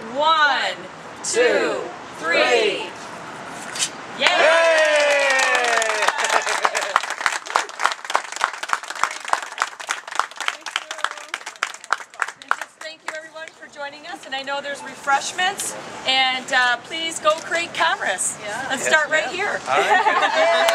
One, two, three. Yay! Thank you everyone for joining us, and I know there's refreshments, and uh, please go create cameras. Yeah. Let's start right here.